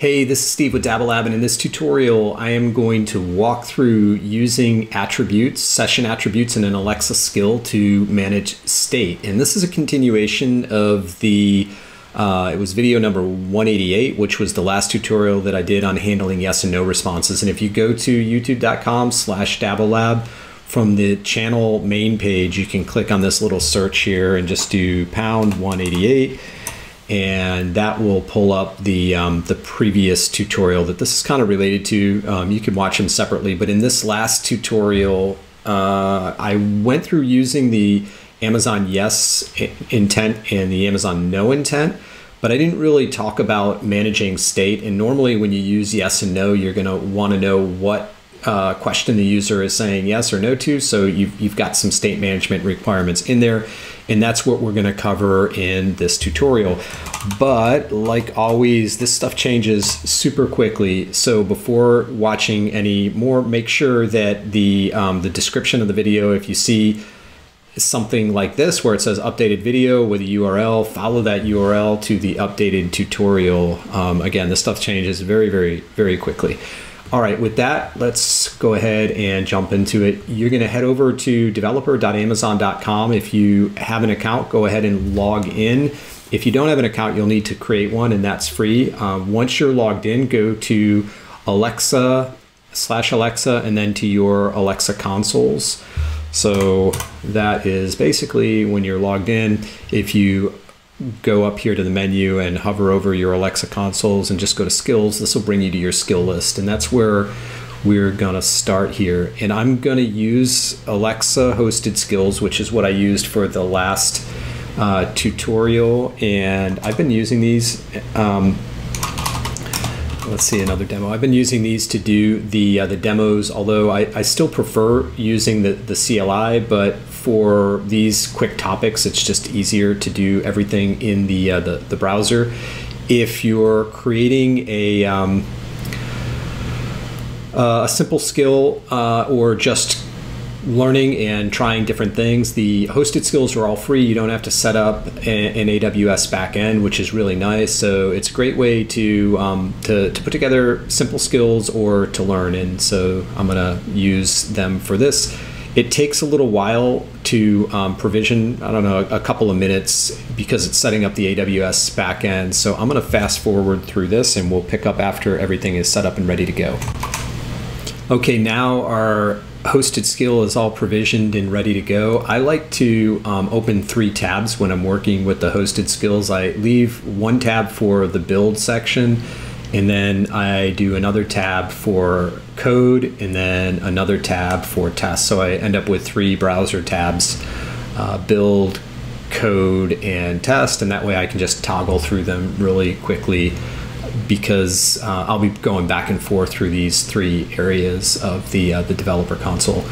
Hey, this is Steve with Dabblelab, and in this tutorial, I am going to walk through using attributes, session attributes in an Alexa skill to manage state. And this is a continuation of the, uh, it was video number 188, which was the last tutorial that I did on handling yes and no responses. And if you go to youtube.com slash Dabblelab, from the channel main page, you can click on this little search here and just do pound 188 and that will pull up the um, the previous tutorial that this is kind of related to. Um, you can watch them separately, but in this last tutorial, uh, I went through using the Amazon yes intent and the Amazon no intent, but I didn't really talk about managing state. And normally, when you use yes and no, you're going to want to know what uh, question the user is saying yes or no to. So you've, you've got some state management requirements in there and that's what we're going to cover in this tutorial. But like always, this stuff changes super quickly. So before watching any more, make sure that the, um, the description of the video, if you see something like this where it says updated video with a URL, follow that URL to the updated tutorial. Um, again, this stuff changes very, very, very quickly. All right, with that, let's go ahead and jump into it. You're going to head over to developer.amazon.com. If you have an account, go ahead and log in. If you don't have an account, you'll need to create one, and that's free. Um, once you're logged in, go to Alexa slash Alexa and then to your Alexa consoles. So that is basically when you're logged in. If you go up here to the menu and hover over your Alexa consoles and just go to skills, this will bring you to your skill list. And that's where we're gonna start here. And I'm gonna use Alexa hosted skills, which is what I used for the last uh, tutorial. And I've been using these, um, let's see another demo. I've been using these to do the uh, the demos, although I, I still prefer using the, the CLI, but for these quick topics, it's just easier to do everything in the, uh, the, the, browser. If you're creating a, um, uh, a simple skill uh, or just learning and trying different things. The hosted skills are all free. You don't have to set up an, AWS backend, which is really nice. So it's a great way to, um, to, to put together simple skills or to learn. And so I'm going to use them for this. It takes a little while to um, provision, I don't know, a couple of minutes because it's setting up the AWS backend. So I'm going to fast forward through this and we'll pick up after everything is set up and ready to go. Okay, now our hosted skill is all provisioned and ready to go. I like to um, open three tabs when I'm working with the hosted skills. I leave one tab for the build section and then I do another tab for code and then another tab for tests. So I end up with three browser tabs, uh, build, code, and test, and that way I can just toggle through them really quickly because uh, I'll be going back and forth through these three areas of the, uh, the developer console.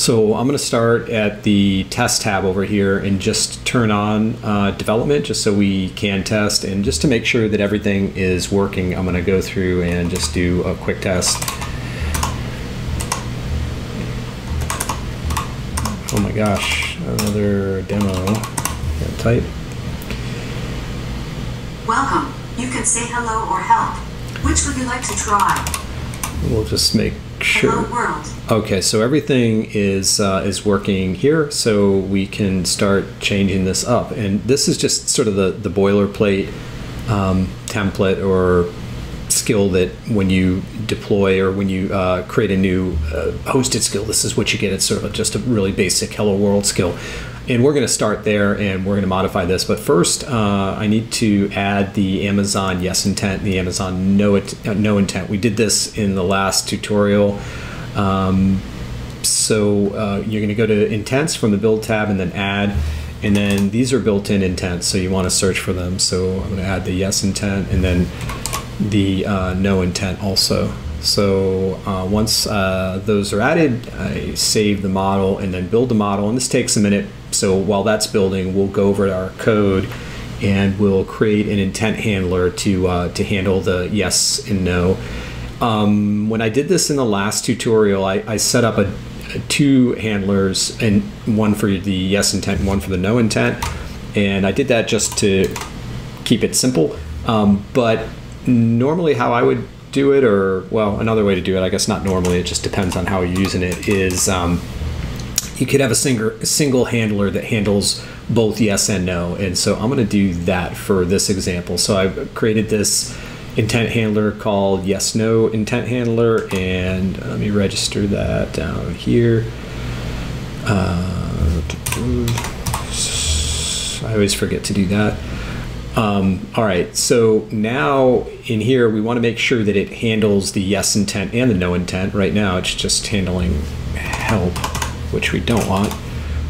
So I'm going to start at the test tab over here and just turn on uh, development just so we can test and just to make sure that everything is working I'm going to go through and just do a quick test. Oh my gosh, another demo. Type. Welcome. You can say hello or help. Which would you like to try? We'll just make sure. Okay, so everything is uh, is working here, so we can start changing this up. And this is just sort of the the boilerplate um, template or skill that when you deploy or when you uh, create a new uh, hosted skill, this is what you get. It's sort of just a really basic hello world skill. And we're going to start there and we're going to modify this. But first, uh, I need to add the Amazon yes intent, the Amazon no, uh, no intent. We did this in the last tutorial. Um, so uh, you're going to go to intents from the build tab and then add. And then these are built-in intents, so you want to search for them. So I'm going to add the yes intent and then the uh, no intent also. So uh, once uh, those are added, I save the model and then build the model. And this takes a minute. So while that's building, we'll go over our code and we'll create an intent handler to, uh, to handle the yes and no. Um, when I did this in the last tutorial, I, I set up a, a, two handlers and one for the yes intent and one for the no intent. And I did that just to keep it simple. Um, but normally how I would do it, or well, another way to do it, I guess not normally, it just depends on how you're using it, is um, you could have a single, single handler that handles both yes and no. And so I'm going to do that for this example. So I've created this intent handler called yes no intent handler, and let me register that down here. Uh, I always forget to do that. Um, all right, so now in here, we want to make sure that it handles the yes intent and the no intent. Right now, it's just handling help, which we don't want.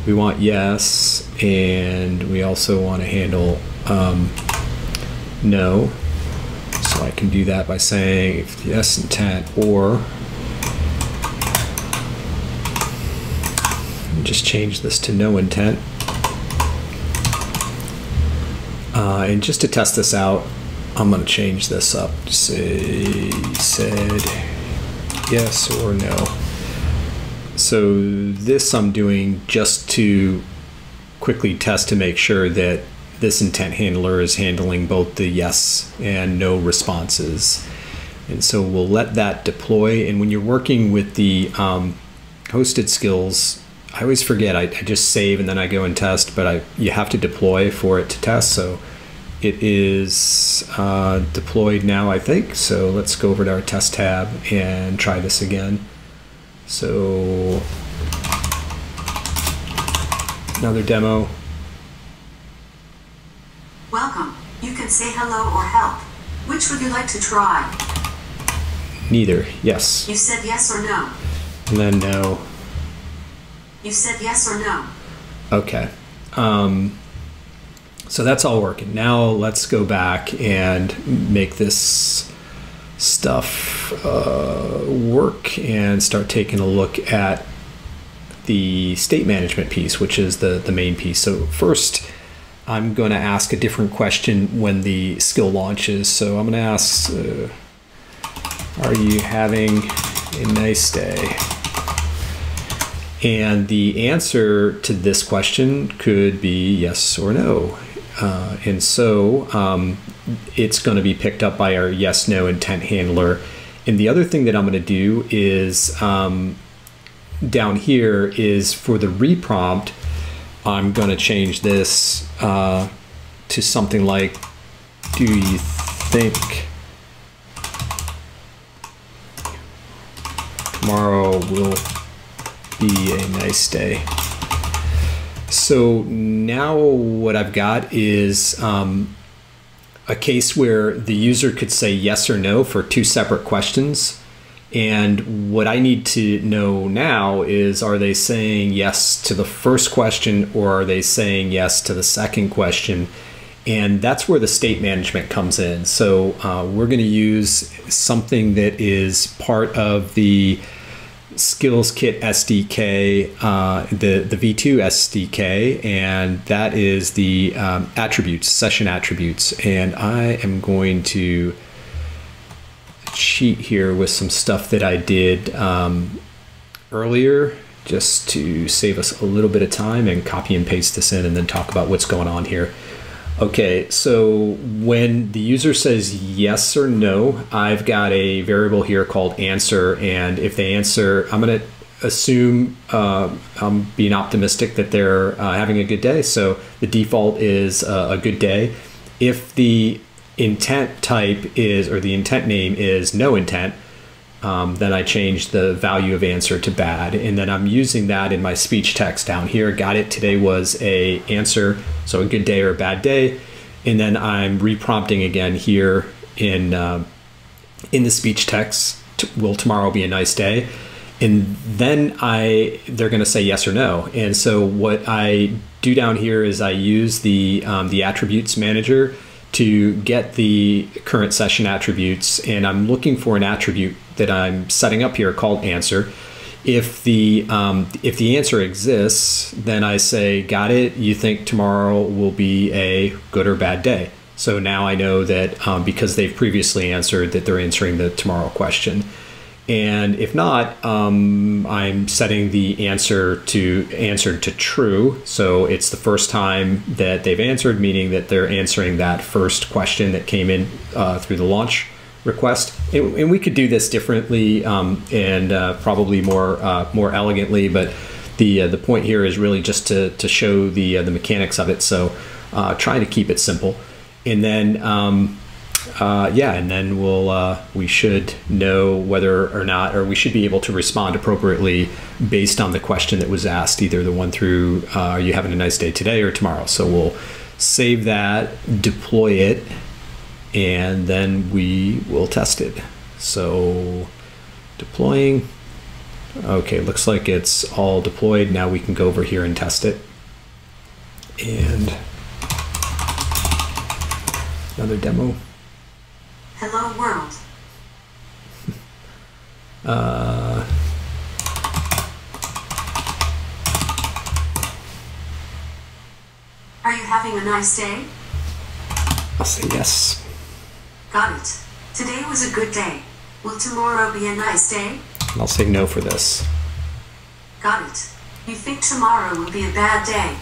We want yes, and we also want to handle um, no. So I can do that by saying if yes intent or just change this to no intent. Uh, and just to test this out, I'm going to change this up to say said yes or no. So this I'm doing just to quickly test to make sure that this intent handler is handling both the yes and no responses. And so we'll let that deploy. And when you're working with the um, hosted skills, I always forget. I, I, just save and then I go and test, but I you have to deploy for it to test. So it is uh, deployed now, I think. So let's go over to our test tab and try this again. So another demo. Welcome. You can say hello or help. Which would you like to try? Neither. Yes. You said yes or no. And then no. You said yes or no. Okay. Um, so that's all working. Now let's go back and make this stuff uh, work and start taking a look at the state management piece, which is the, the main piece. So first, I'm going to ask a different question when the skill launches. So I'm going to ask, uh, are you having a nice day? And the answer to this question could be yes or no. Uh, and so um, it's going to be picked up by our yes no intent handler. And the other thing that I'm going to do is um, down here is for the reprompt, I'm going to change this uh, to something like Do you think tomorrow will be a nice day. So now what I've got is um, a case where the user could say yes or no for two separate questions. And what I need to know now is are they saying yes to the first question or are they saying yes to the second question? And that's where the state management comes in. So uh, we're going to use something that is part of the Skills Kit SDK, uh, the the V2 SDK, and that is the um, attributes, session attributes. And I am going to cheat here with some stuff that I did um, earlier, just to save us a little bit of time, and copy and paste this in, and then talk about what's going on here. Okay, so when the user says yes or no, I've got a variable here called answer, and if they answer, I'm going to assume uh, I'm being optimistic that they're uh, having a good day. So the default is uh, a good day. If the intent type is, or the intent name is no intent, um, then I change the value of answer to bad, and then I'm using that in my speech text down here. Got it. Today was a answer, so a good day or a bad day, and then I'm reprompting again here in uh, in the speech text. Will tomorrow be a nice day? And then I they're going to say yes or no. And so what I do down here is I use the um, the attributes manager to get the current session attributes, and I'm looking for an attribute that I'm setting up here called answer. If the um, if the answer exists, then I say, "Got it. You think tomorrow will be a good or bad day?" So now I know that um, because they've previously answered that they're answering the tomorrow question. And if not, um, I'm setting the answer to answered to true. So it's the first time that they've answered, meaning that they're answering that first question that came in uh, through the launch request. And, and, we could do this differently um, and uh, probably more uh, more elegantly, but the uh, the point here is really just to, to show the uh, the mechanics of it. So uh, try to keep it simple, and then. Um, uh, yeah, and then we'll we should know whether or not, or we should be able to respond appropriately based on the question that was asked, either the one through "Are you having a nice day today?" or tomorrow. So we'll save that, deploy it, and then we will test it. So deploying. Okay, looks like it's all deployed. Now we can go over here and test it. And another demo. Hello world. uh, Are you having a nice day? I'll say yes. Got it. Today was a good day. Will tomorrow be a nice day? I'll say no for this. Got it. You think tomorrow will be a bad day?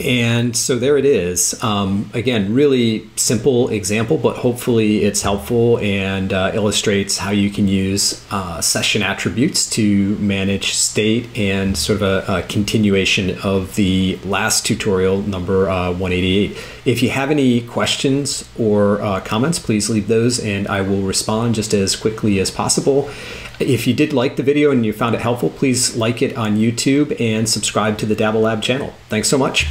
And so there it is. Um, again, really simple example, but hopefully it's helpful and uh, illustrates how you can use uh, session attributes to manage state and sort of a, a continuation of the last tutorial number uh, 188. If you have any questions or uh, comments, please leave those and I will respond just as quickly as possible. If you did like the video and you found it helpful, please like it on YouTube and subscribe to the Dabble Lab channel. Thanks so much.